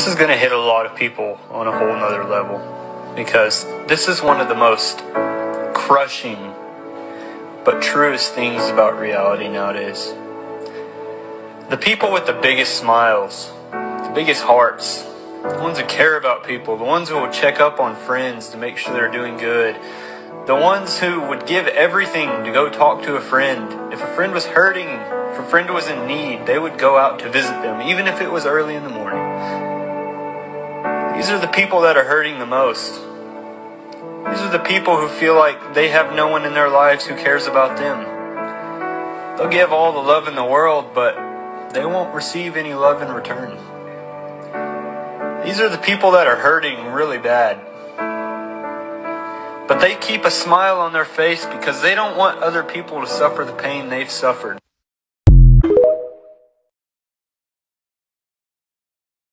This is going to hit a lot of people on a whole nother level because this is one of the most crushing but truest things about reality nowadays. The people with the biggest smiles, the biggest hearts, the ones who care about people, the ones who will check up on friends to make sure they're doing good, the ones who would give everything to go talk to a friend. If a friend was hurting, if a friend was in need, they would go out to visit them, even if it was early in the morning. These are the people that are hurting the most. These are the people who feel like they have no one in their lives who cares about them. They'll give all the love in the world, but they won't receive any love in return. These are the people that are hurting really bad. But they keep a smile on their face because they don't want other people to suffer the pain they've suffered.